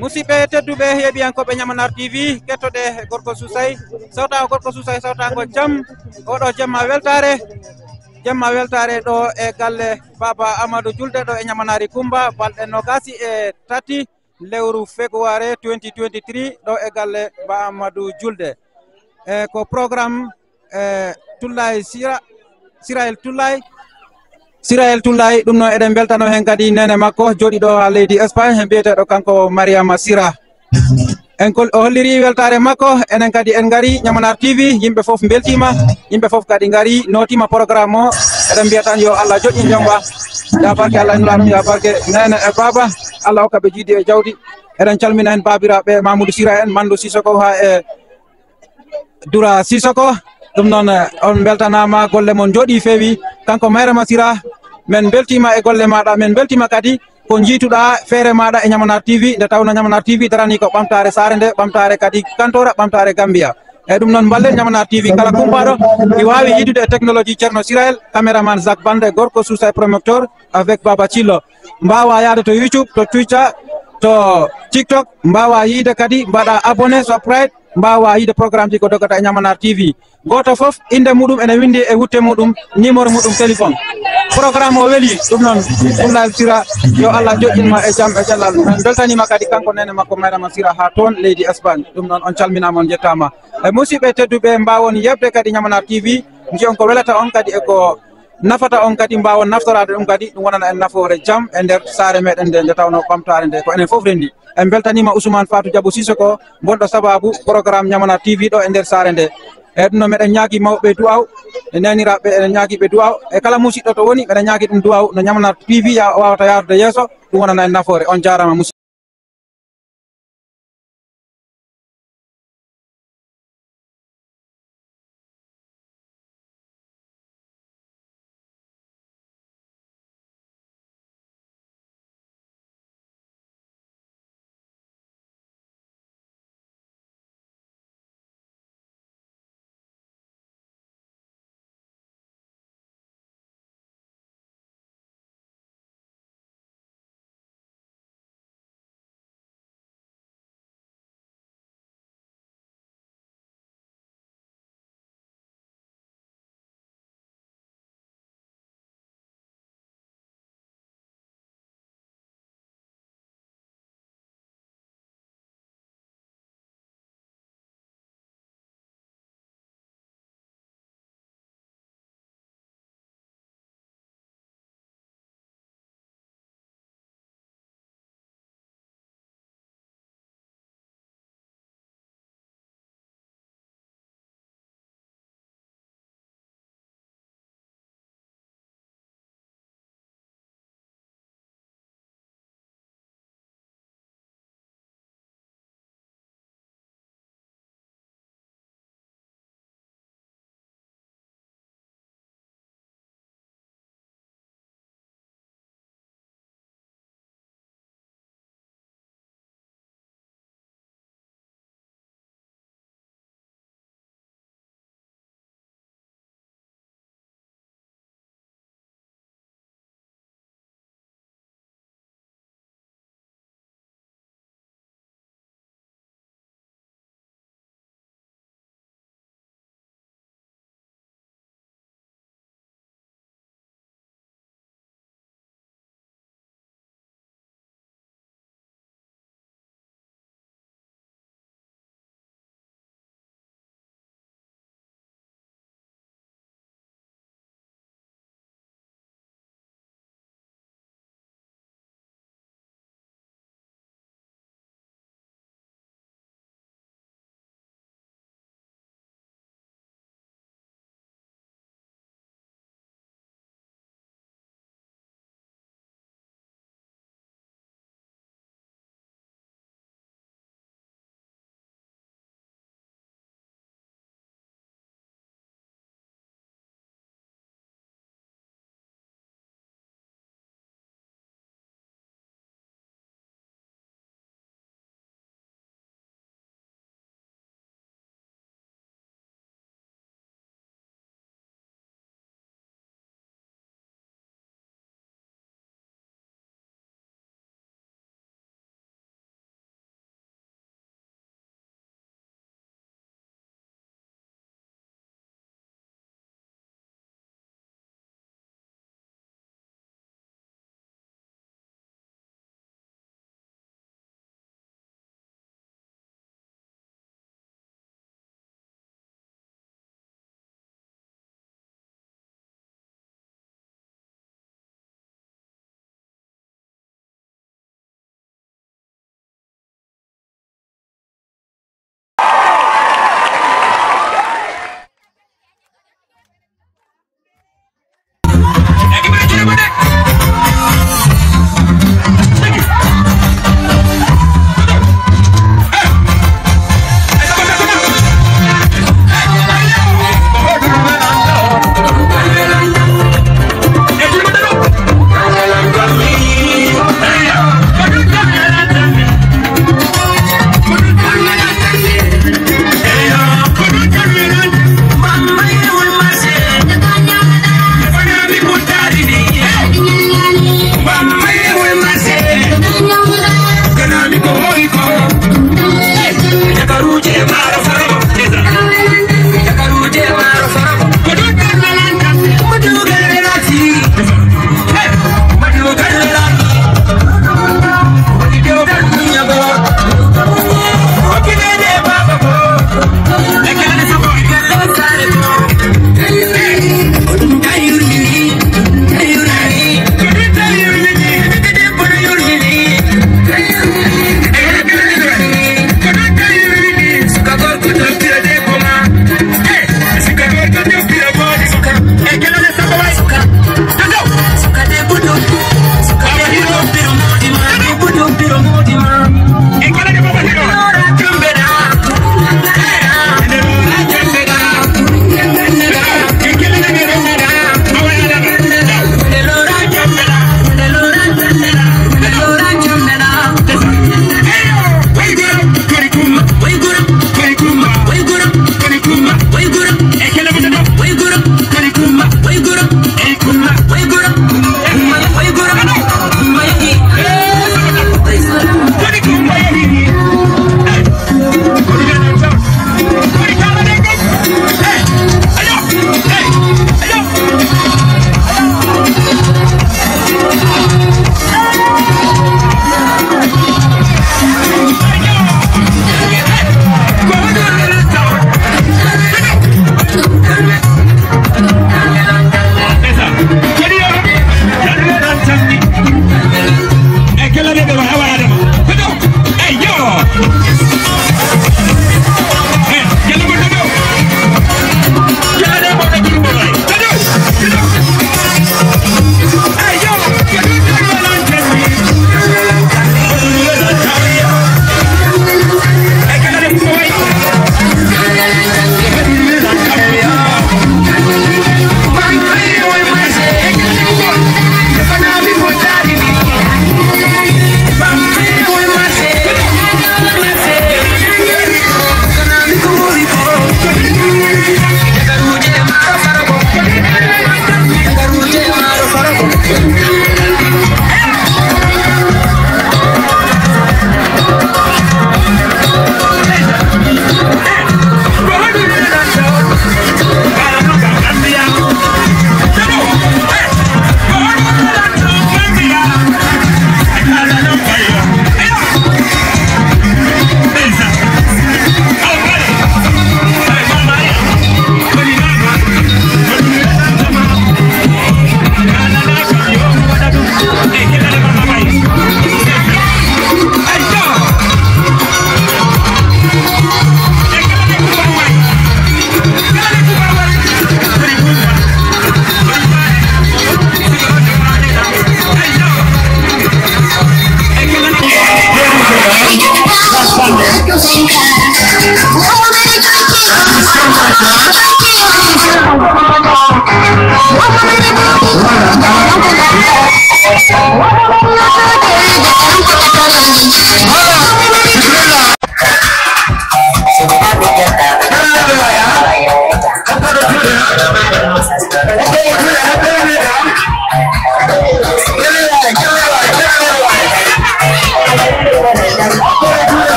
musidɓe tedduɓe heeɓiyankoɓe ñamanar tv kettoɗe gorko susay sawtago gorko susay sawtago jaam oɗo jemma weltare jemma weltare ɗo e galle baba amadou julde ɗo e ñamanari coumba balɗe nogasi e tati lewru février 2023 ɗo e galle ba amadou julde. E ko programme e tullay sira sirael tullay sirael tullay ɗum noon eɗen beltano hen kadi nene makko joɗiɗo ha leydi espagne mbiyeteɗo kanko mariama sira en o holliri weltare makko enen kadi en gari ñamanar tv yimɓe foof beltima yimɓe foof kadi gari notima programme o eɗen mbiya tan yo allah joƴƴin jamba ya barke allah nulaɗum ya barke nene e baba allah hokka ɓe jiidi e jawdi. Eɗen calmina hen babiraɓe mamoudou sira en mandou sisoko ha e dura sisoko ɗum noon on beltanama golle mon jooɗi feewi kanko mayrama sira min beltima e golle maɗa min beltima kadi ko jiituɗa feere maɗa e ñamanar tv nde tawno ñamanar tv darani ko ɓamtare sare nde ɓamtare kadi kantora ɓamtare gambia. Eyyi ɗum noon ballen ñamanar tv kala kumbaɗo i wawi yidude e technologie ceerno sirael caméraman zac bande gorko suusa e promoteur avec baba thillo mbawa yaade to youtube to twitter to tiktok mbawa yiide kadi mbaɗa abonné so mbawa yiide programme ji ko dogata e ñamanar tv goto foof inde muɗum ene windi e wutte muɗum numéro muɗum téléphone. Programme o weeli ɗum noon ɗumlaal sira yo allah joƴƴinma e jaam e cellal en beltanima kadi kanko nene makko mayrama sira ha toon leydi espagne. Ɗum noon on calminama on jettama. E musidɓe tedduɓe mbawon yebde kadi ñamanar tv jiyon ko welata on kadi eko nafata on kadi mbawon naftorade ɗum kadi ɗum wonana en nafoore jaam e nder saare meɗen nde nde tawno ɓamtare nde. Ko enen foof rendi. En beltanima ousmane fatou diabou sisoko gonɗo sababu programme ñamanar tv ɗo e nder saare nde. Eyyi ɗum noon meɗen ñaagui mawɓe duwaw e naniraɓe eɗen ñaaguiɓe duwaw e kala musidɗo to woni meɗen ñaagui ɗum duwaw no ñamanar tv ya wawata yarude yesso ɗum wonana en nafoore on jarama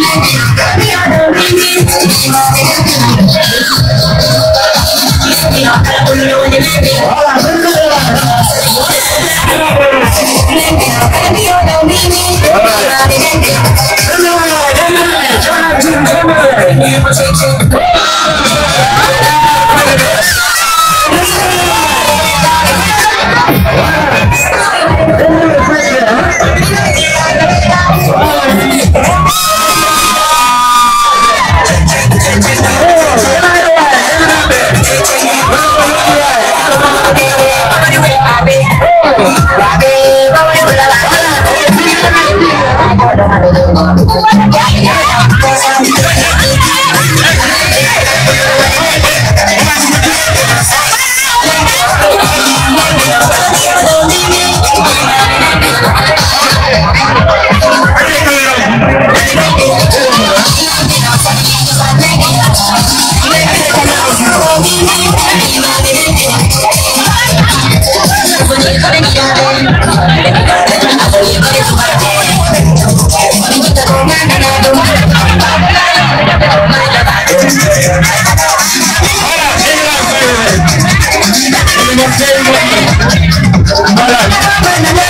Yeah. na na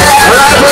I'm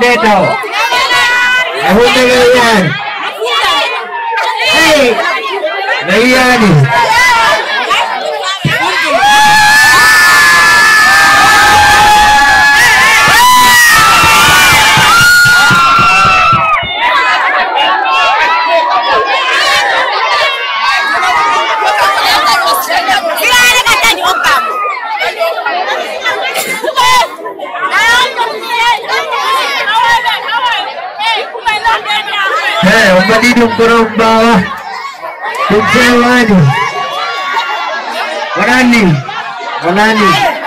Benedetto. na Lilian. Hey, Lilian. Ayo berhidung kurang bawah Kecewa ini Berani.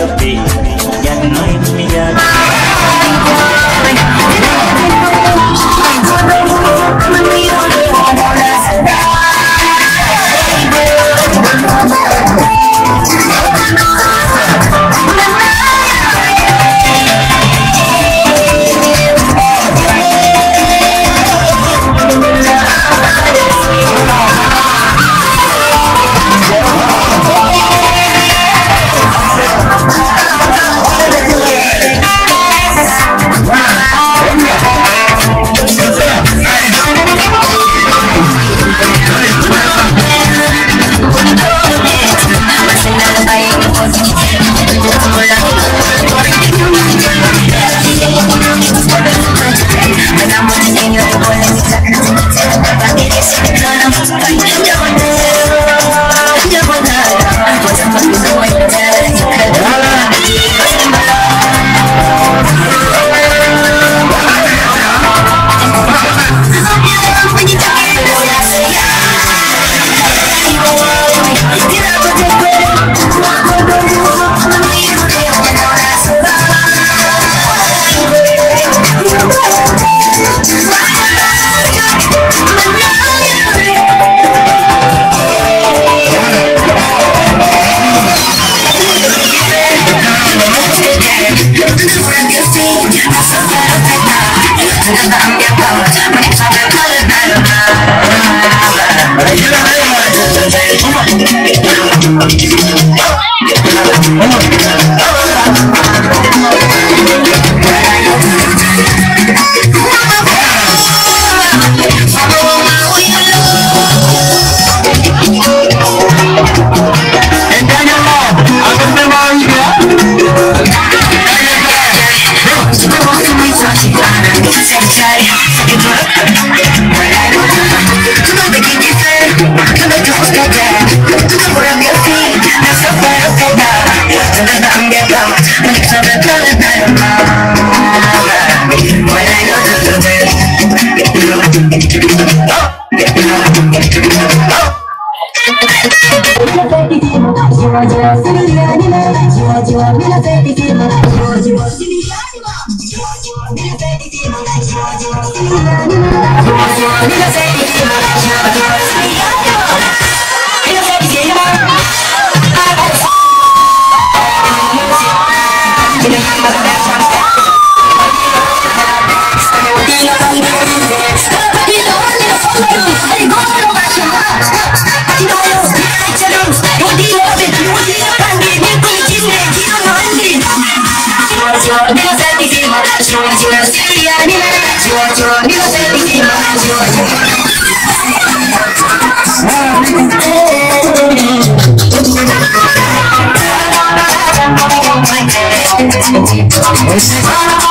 meu peito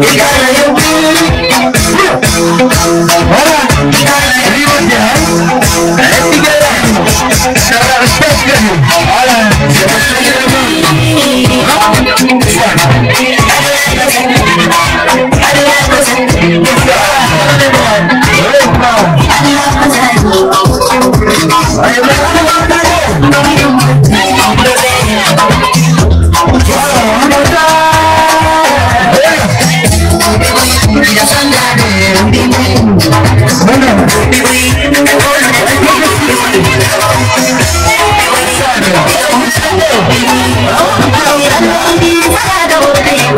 You gotta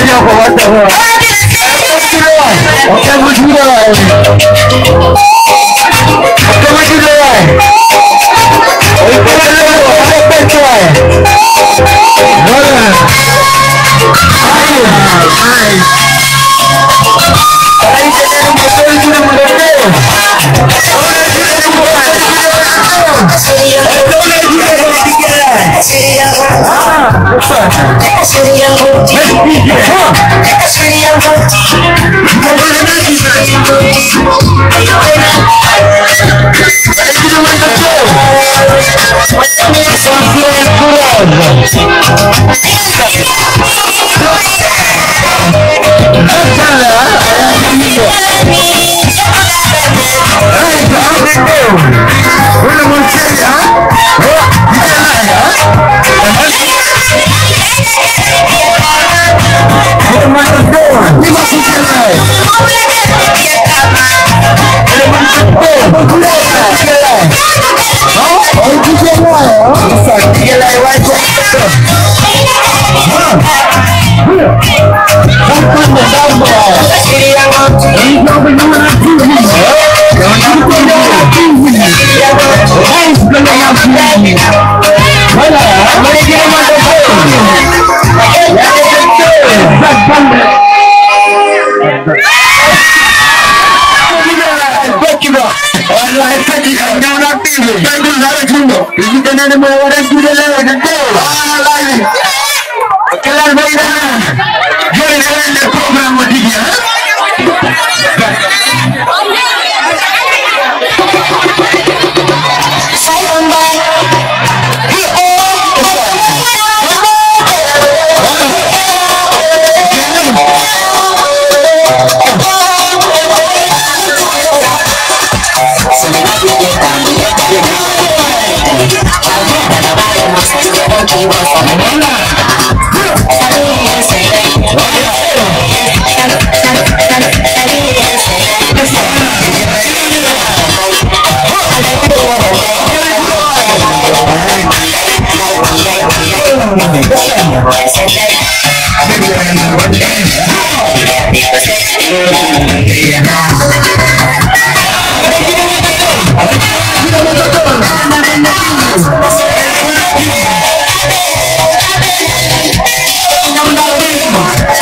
ayé ọkọ̀ bá tẹ̀ wọ́n. ọ̀kẹ́ fojú náà rẹ̀. Right Baby, let it go. You can anymore, let's do the lyrics. Ah, I like it. Kelar bayaran. Jadi kalian ada program bertiga. Thank 我走遍三山五岳，走遍千山万水。我走过千山万水，走过千山万水。Yeah.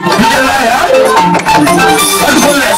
Hadi kolay.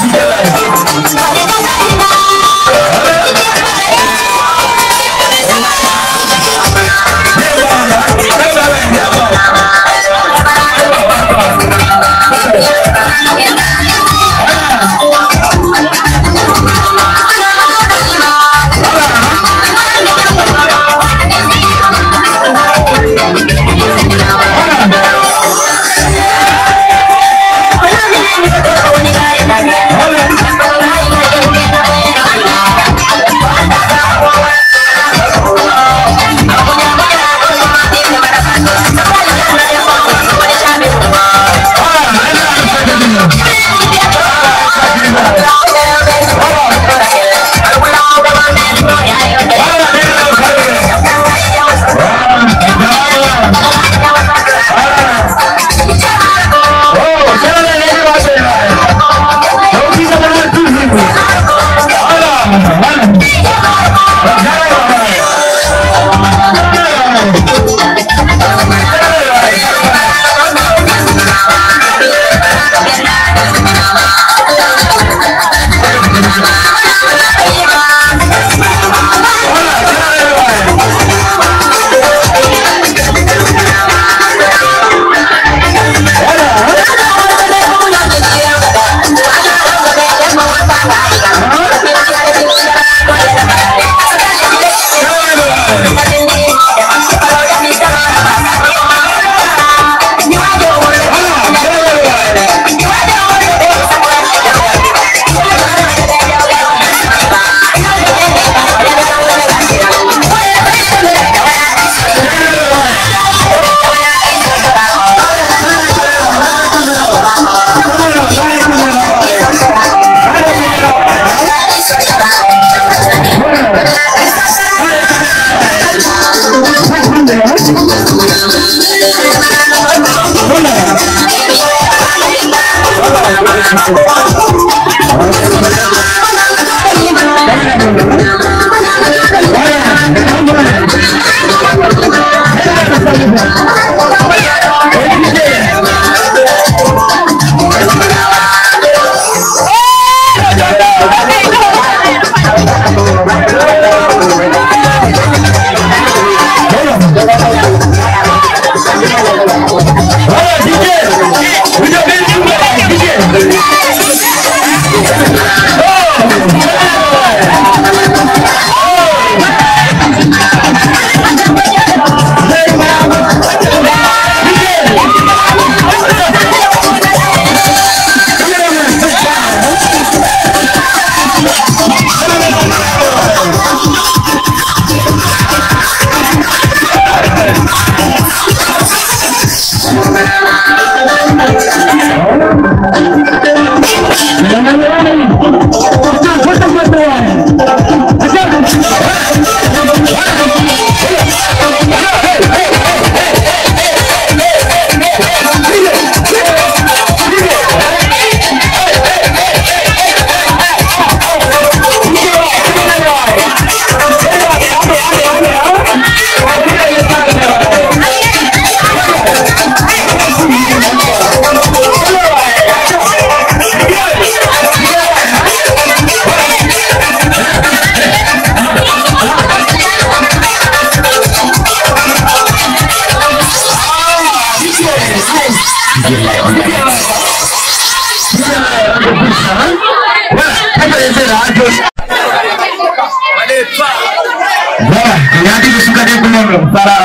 Amen.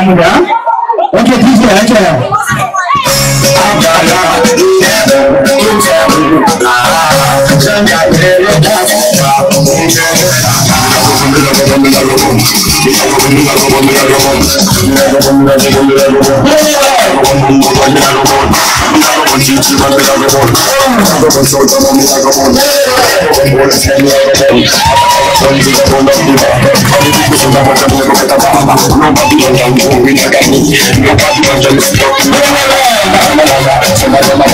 아닙니다. 오케이, 드세요, 앉아요. 아빠가 이대로 인생을 나 전자기를 가져가 문제를 나 Nobody can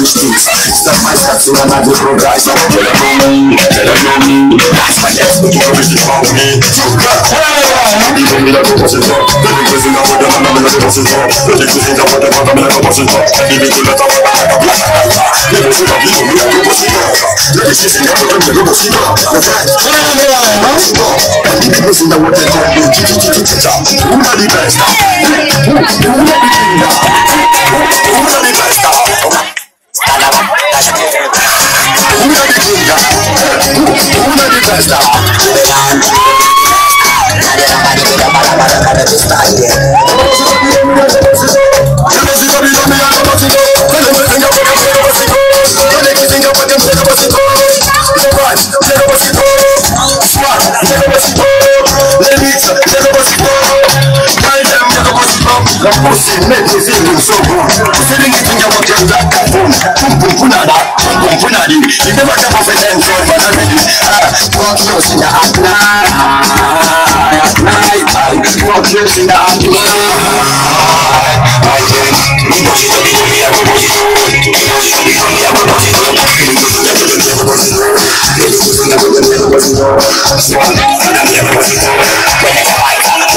the. Stop my steps so when I go progress. Tell them on me, tell them on me. That's my next book, you're rich for me. Even me like a boss's up. Let me quiz in the water, I'm like a boss's up. Let me quiz in the water, I'm like a boss's up. And even to let up, I'm like a boss's up. Let me see the people, me like a boss's up. Let me see the water, I'm like a boss's up. And even to let up, I'm like a boss's up. Who are the best? Who are the best? Who are the best? Africa. Una di. Let me ngakusime ngizinyusogo selengithinga muthenza kabum kumbumpunala kumbumpunali into batabofenenzoba nabeli kokuyosinda akunay akunay kokuyosinda akunay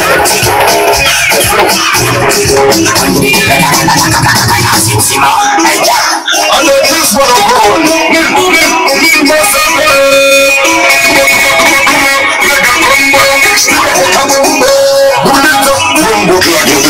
Thank you. Ọlọ́run ti mọ̀. Ọlọ́run ti.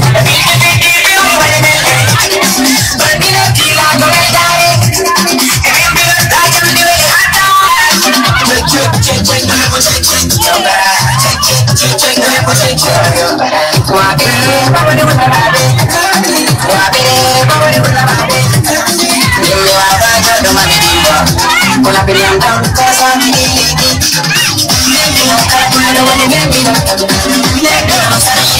Let me know, let me know, let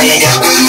Gracias.